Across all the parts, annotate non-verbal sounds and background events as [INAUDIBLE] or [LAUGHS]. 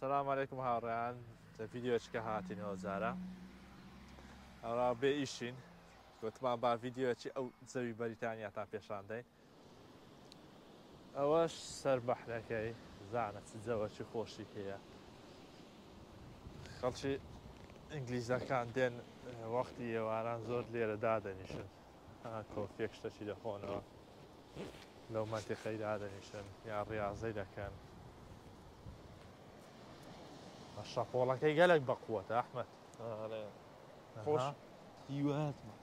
سلام علیکم هاوڕیان. ڤیددیوچکە هاتینەوە جارە ئەوڕا بێ ئیشین. گوتمان با ڤیددیوەکی ئەو زەوی بەریتانیاتان پێشاندەین ئەوەش سەر بەحرەکەی زانە چ جەوەکی خۆشی هەیە. خەڵکی ئینگلیزەکان دێن وەختی ئێواران زۆر لێرە دادەنیشن. کۆفێک شتەکی دەخۆنەوە. لەو منتیقەی دادەنیشن. یا ڕاضەی دەکەن. شەپۆڵەکەی گەلێک بەقووەتە ئەحمد خۆش هیواتمە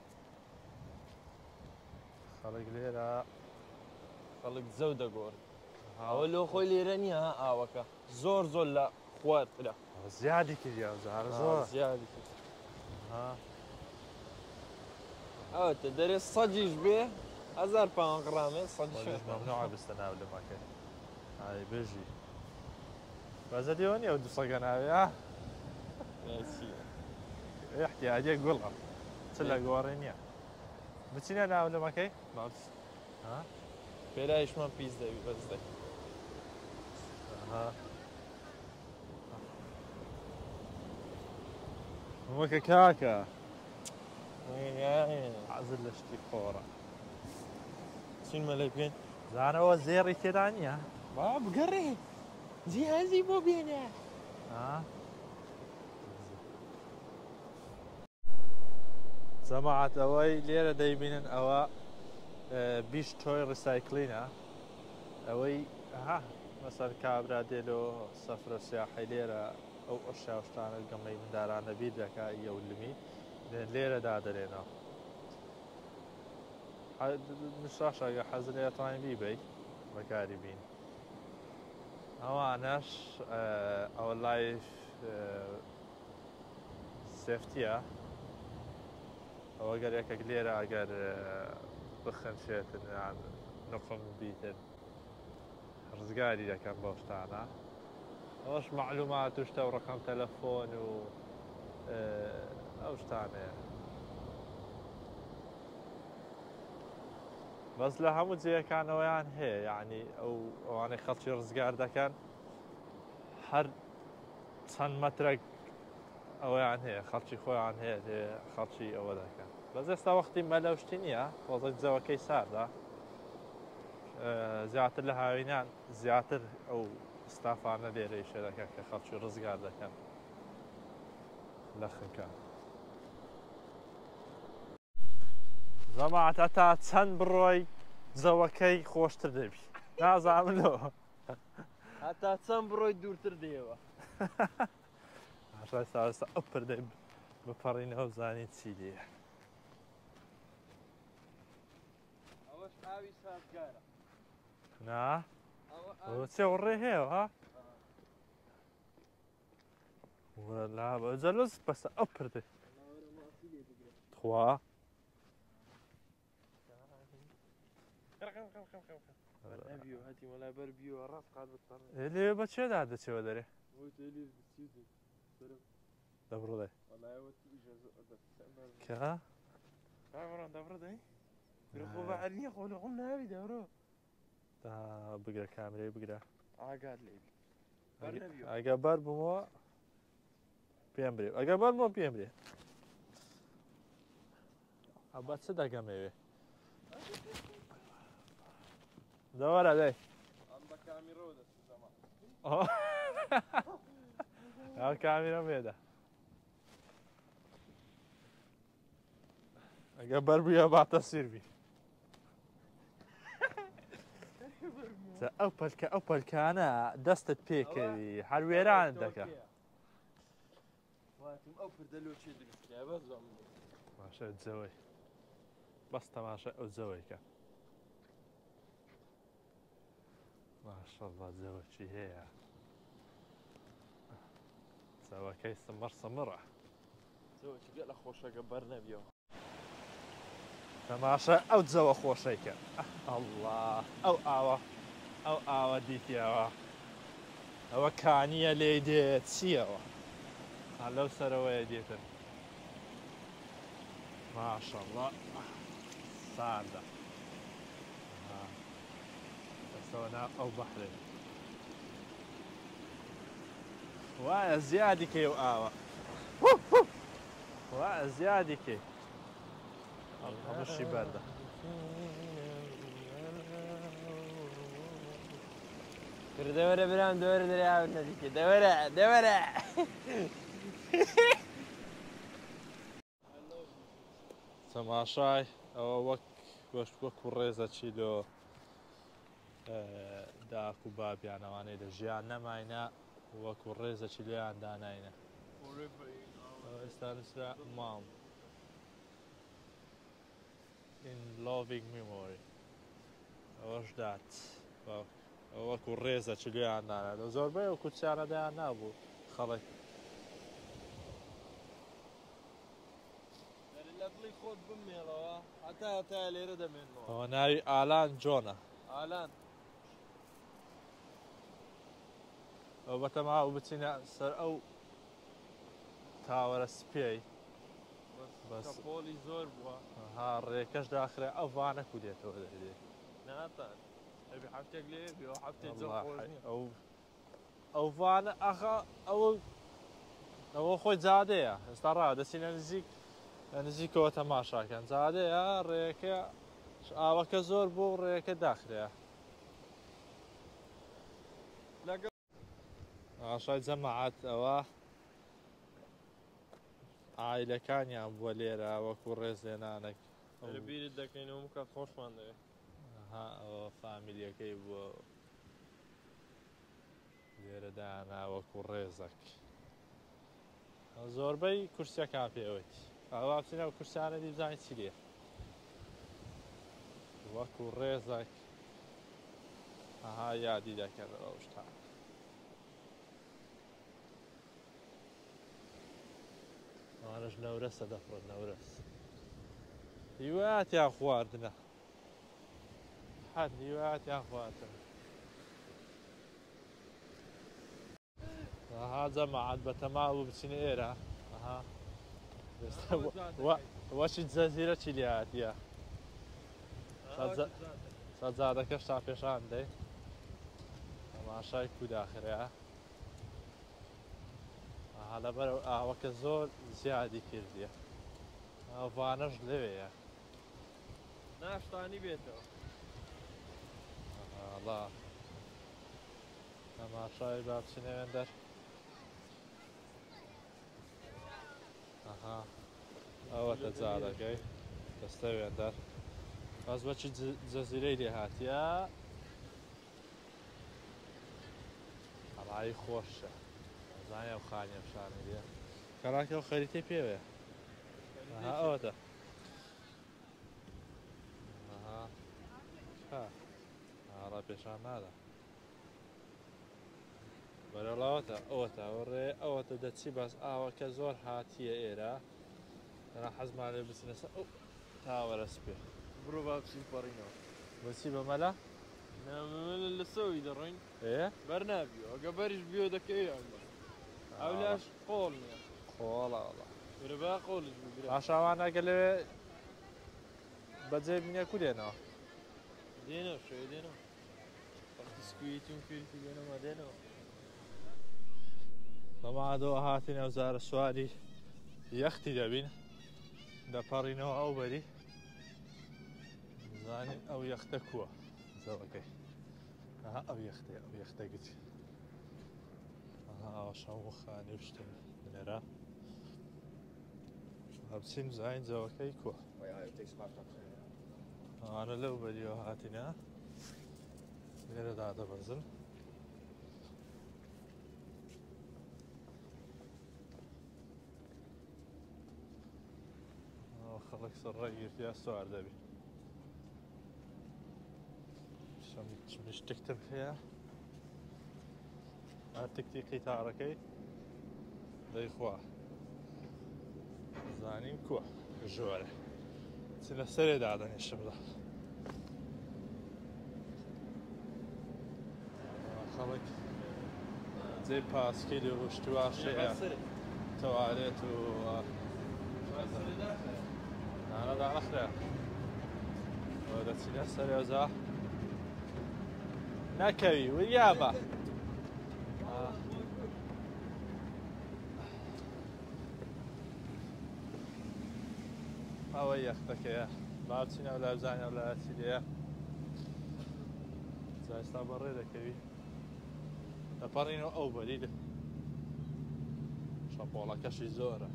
خەڵک لێرە خەڵک زەو دەگۆڕ ئەوە لۆ خۆی لێرە نییە ئاوەکە زۆر زۆر لە خوارترا زیادی کردیا زار زۆر زیادی ها. ئەوتە دەرێ سەجیش بێ هزار پ غرامێ وەلیش مەمنوع بستە ناو لەمەکە ئای بژی بەزە دیوەنی ئەو دووسەگە ناوێ احتیاجێک گوڵە چ لە گۆڕی نییە بچینە ناو لەمەکەی ها؟ پێرایشمان پیس دەوی بەزدە ها وەکە کاکە حەزر لە شتی خۆڕە چینمە لە پێێن زانەوە زێڕی تێدا نییە با بگەڕێ جیهازی بۆ بێنە جەماعات ئەوەی لێرە دەیبینن ئەوە بیش تۆی ڕسایکلینە ئەوەی ها مەسەر کابرا دێلۆ سەفرە سیاحی لێرە ئەو ئەشاوشتانە گەمەی مندارانە بیر دەکا یەولمی لێرە دادرێنەوە نشاشەگە حەزرێتوانین بیبیت بەکاری بین ئەوانەش ئەوە لایف سفتیە ئەوە گەر یەکێک لێرە ئەگەر بخنشێتن نقم بیتن ڕزگاری دەکەم بۆ شتانە ئەوش معلومات و شتە و ڕقم تەلەفۆن و ئەو شتانەیە بەس لە هەموو جەیەکانەوەیان هەیە یعنی ئەو ئەوانەی خەڵکی ڕزگار دەکەن هەر چەند مەترێک ئەویان هەیە خەڵکی خۆیان لێ خەڵکی ئەوە دەکەن بەس ئێستا وەختی مەلەشتی نییە وەزەک جەوەکەی ساردا زیاتر لە هاوینان زیاتر ئەو ستافانە لێرەی شێرەکە کە خەڵکی ڕزگار دەکەن لە خنکە زەماعتە تا چەند بڕۆی زەوەکەی خۆشتر دەبی. نازانمەوە هەتا چەند بڕۆی دوورتر دێەوە ئاستا ئەو پردەی بپەڕینەوە زانی چی لێ ئەوەش ئاوی سازگارە. نا؟ چێ ڕێ هەیە ها؟ لا بەجەلس بەسە ئەو پردە خوا هەتی وەلای بەر بیوە ڕاست قات بتەڕ لێ بە چێدا دەچێوە دەرێ دەبڕڵێ کە دەبڕدەی خۆ بە ئەرنیە خۆ لە خۆم ناوی دەورۆ بگرە کامرەی بگرە ئاگات لێبی ئەگە بەر بمەوە پێم برێ ئەگە بەرمەوە پێم برێ بە چ دەگەمەوێ دەوەرە دەی ئەو کامیرە مێدە ئەگە بەربووە باتە سیربی ئەو پەلکە ئەو پەلکانە دەستت پێکەوی هەروێران دەکە ئەو پردە لۆ چێ دروستکە بە زۆم ماشە جەوەی بەس تەماشە ئەو جەوەیکە ماشەڵە جەوەچی هەیە؟ چاوەکەی سمەر سەمڕە گە لە خۆشەکە بەر نەبیەوە؟ تەماشە ئەو جەوە خۆشەیکە. ئەله ئەو ئاوە ئەو ئاوە دیتیەوە. ئەوە کانیە لێ دێت چیەوە؟ لەو سەرەوەی دێتن ماشەڵە ساردە ئەو بەحرێ وایە زیادی کێ و ئاوە وایە زیادی کێ هەمووشی بەردە دەوەرە برام دەوەرە دەریا نەدیکە دەوەرە دەوەرە تەماشای ئەوە وەک وەش وەکو ڕێزە چیلۆ داک و بابیانەوانەی لە ژیان نەماینە وەکو ڕێزە چیلیان داناینە. ئێستا نووسرا مام. In loving memory. ئەوەش دات. وەکو ڕێزە چلیان دانا لە زۆربەی و کوچیانە دایان نابوو. خەڵک. لە دڵی خۆت بمێڵەوە هەتا هەتا لێرە دەمێنەوە ئەوە ناوی ئالان جۆنە. ئالان. بەتەما و بچینە سەر ئەو تاوەرە سپێی بەس. بەس پۆلی زۆر بووە ها ڕێکەش داخرێ ئەو وانە کو دێتەوە دەدێ ناتان ئەبی هەفتێک لێ خۆش نییە ئەو ئەو وانە ئەخا ئەوە ئەوە خۆی جادەیە ئێستا ڕا دەچینە نزیک نزیکەوە تەماشاکەن جادەیە ڕێەکە ئاوەکە زۆر بۆ ڕێەکە داخرەیە ئاشای جەمەعات ئەوە. ئایلەکانیان بووە لێرە وەکو ڕێزێنانێک. لە بیرت دەکەینەوە مکە خۆشمان دەوێت ها ئەوە فامیلیەکەی بووە. لێرەدانا وەکو ڕێزەک. زۆربەی کورسەکان پێوەیت. ئەوە بچینە و کورسانە دیزانین چی لێ؟ وەکو ڕێزەک. ئەها یادی دەکەن ئەو شتان. ئەوانش نەورەسە دەفڕن نەورەس هیواتیان خواردنە. حد هیواتیان خواردن. ئەها جەماعات بە تەماو بچینە ئێرە. ئەها وەشی جەزیرە چی لاتیە سەجادەکەش تا پێشان دەی تەماشای کو داخرەیە ئەها لەبەر ئاوەکە زۆر زیادی کردیە. ئەوانەش لەوەیە. ناشتانی بێتەوە. ئەماشای بابچینەوێن دەر ئەها. ئەوە لە جارەکەی دەستەوێن دەر بەس بەچی جەزیرەی دێهاتیە؟ ئەڵی خۆشە. زانای ئەو خانیە پیشانی لێ کەراکە و خەریتی پێوێ ئەوەتە ئەها ئاڕا پێشان نادا بەرەڵاوەتە ئەوەتە ڕێ ئەوەتە دەچی باس ئاوەکە زۆر هاتیە ئێرە لەنا حەزمان لێ بچنە سەر ئەو تاوەرە سپێ بڕۆ با پەڕینەوە بچی بەمەلا نامەمە لە سەوی دەڕۆین ئێ بەرنابیەوە ئەگە بەریش بیۆ دەکەی ئەو لاش قۆڵ نییە. خۆڵاڵە برە با قۆلش بگرە پاشاوانەگە لەوێ بەجێ بینە کو دێنەوە؟ دێنەوە شوێ دێنەوە. سکویتون کردی دێنەوە دێنەوە. بەمادەوە هاتین ئەوزارە سواری یەختی دەبین. دەپەڕینەوە ئەو بەری. زانین ئەو یەختە کووە. زەوەکەی. ئەها ئەو یەختێ ئەو یەختە گچ. ئاوەشەم خانی شتن لێرە هەبچین زین جەوەکەی کووە ئەوانە لەو بەریەوە هاتینە لێرەدا دەبەرزن خەڵک سەرڕای گرتیا سوار دەبی شتێکتم هەیە تکتی قیتارەکەی دەیخوا زانین کووە ژۆرە چ لە سەرێ دادەنیشمدا خەڵک جێ پاسکیلی و شتوا شەیە تەوارێت و نانەدا نەخرێ دەچینە سەرێزا نەکەوی وریابە ئەوە یەختەکەیە. باچینە لای بزانە لایەتی لێە ئێستا بەڕێ دەکەوی. دەپەڕینەوە ئەو بەریدە شەپۆڵەکەشی زۆرە.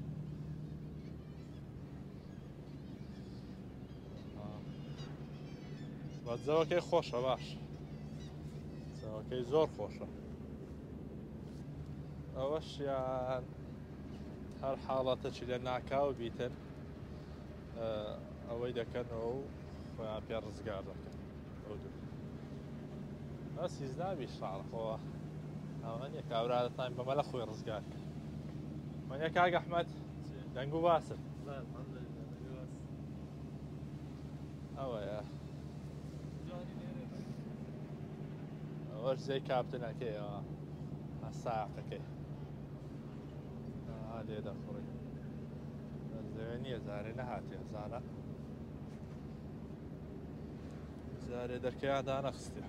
بەجەوەکەی خۆشە باش. جەوەکەی زۆر خۆشە. ئەوەشیان هەر حاڵەتەچی لە ناکاو بیتن ئەوەی دەکەنەوە و خۆیان پێ ڕزگار دەکەن ئەو دوو سیزناوی شعرخۆوە ئەوەنیە کابراتان بەمە لە خۆی ڕزگار منە کاگ ئەحمەد دەنگ و باسن ئەوەیە ئەوەش زەی کاپتنەکەیەوە ئەساقەکەی لێ دەخڕی نییە زارێ نەهاتێ زانە زارێ دەرکەیان دانەخستێ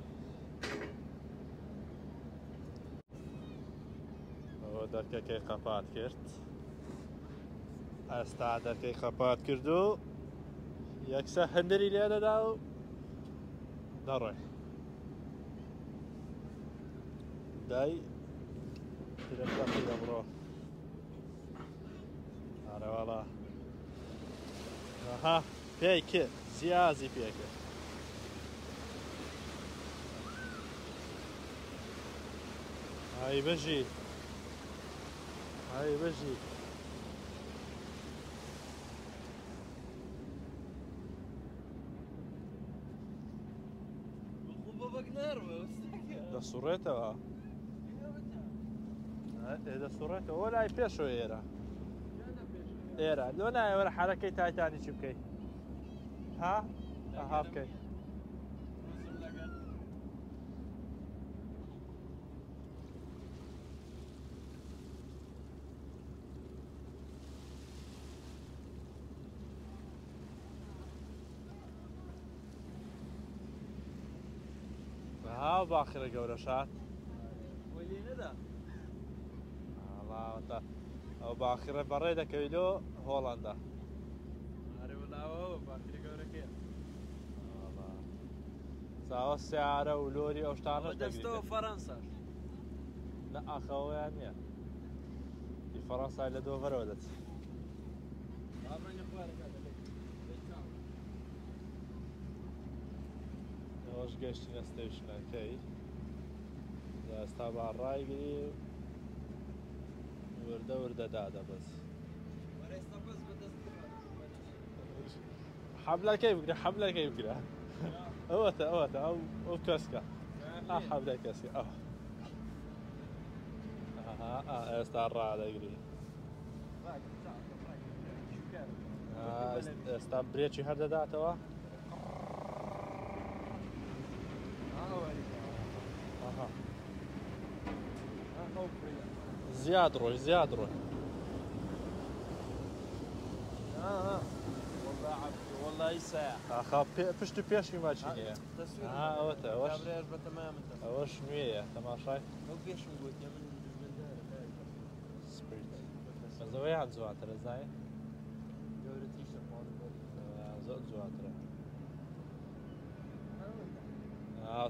ئەوە دەرکەکەی قەپات کرد ئەستا دەرکەی خەپات کرد و یەکسە هەندری لێ دەدا و دەڕێ دای دەبڕۆ ئارەواڵە ها کرد زیازی پێکرد هاي بژی هاي بژی دەسوڕێتەوە دەسوڕێتەوە وە لای پێشەوە ئێرە ئێرە لۆ نایوەرە حرەکەی تایتانی چی بکەیت ها؟ ئەها بکەیت ها باخرە گەورە شات ئەو باخرە بەڕێ دەکەویلۆ هۆڵندا چاوە سیارە و لۆری ئەو شتانە دەستەوە فەەنسا لە ئاخەوەیان نییە. دی فەڕەنسای لە دۆڤەرەوە دەچ. ئەوش گەشتی نەستەویشنەکەی ئێستا باڕایگیری وردە وردەدا دەبەس حەبلەکەی بگرە حەبلەکەی بگرە ئەوەتە ئەوەتە ئەو ئەو کەسکە حەبلە کەسکە ئەو ئێستا ڕادەگری ئێستا برێکی هەردەداتەوە زیاد ڕۆی زیاد ڕۆی والله ساعة ئاخا پشت و پێشی ماچینەیە ئەوەتە ئەوەش بە تەمام ئەوەش نوێیە تەماشای پێشم گوت من زەوەیان جواترە زای زۆر جواترە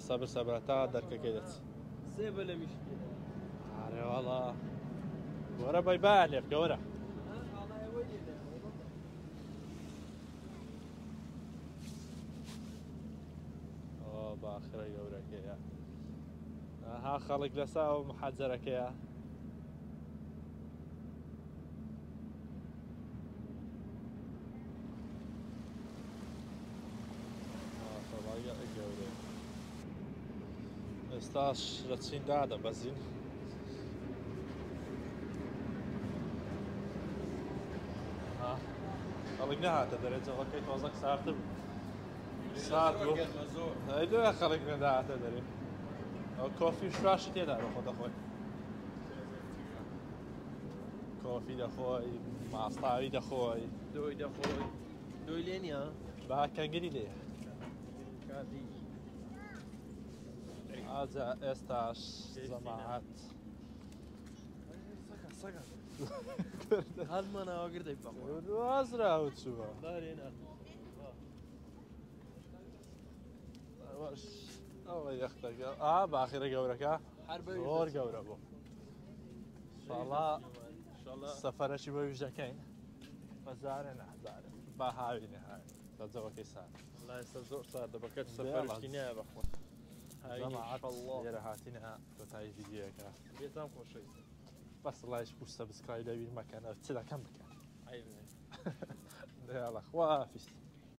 سەبر سەبرە تا دەرکەکەی دەچ سێ بە لە میشکی ئارێواڵە گۆرە بەی بایان لێف گەورە باخرە گەورەکەیە ها خەڵک لەسا و محەجەرەکەیە ئێستاش لە چیندا دەبەزین خەڵک نەهاتە دەرێجەوەکەی تۆزەک سارتر سارد دو. خەڵک نەداهاتە دەرێ ئەو کۆفی شراشی تێدا بە خۆ دەخۆی کۆفی دەخۆی ماستاوی دەخۆی دۆی دەخۆی دۆی لێ نیە با کەنگری لێ ئاجا ئێستاش زەماعات سەگە هەڵمان ناوەگر دەی بەخۆ وازراوت چووە دارێنە ئەوە یەختەکە ئا باخیرە گەورەکە هەر زۆر گەورە بوو بە ویش دەکەین بەزارە نەهزارە با هاوینە های دەجەوەکەی سان لایستا زۆر سادە بەکەت بێڵە. سەفەرشتی نایە بەخۆ لێرە هاتینە کۆتایی ویدیۆەکە بێتام خۆشەی بەس لایش پوش سەبسکرای لەویر مەکەنە چ دەکەم بکەن. دێڵە [LAUGHS] خوافیست